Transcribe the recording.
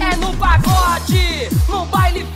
É no pagode, no baile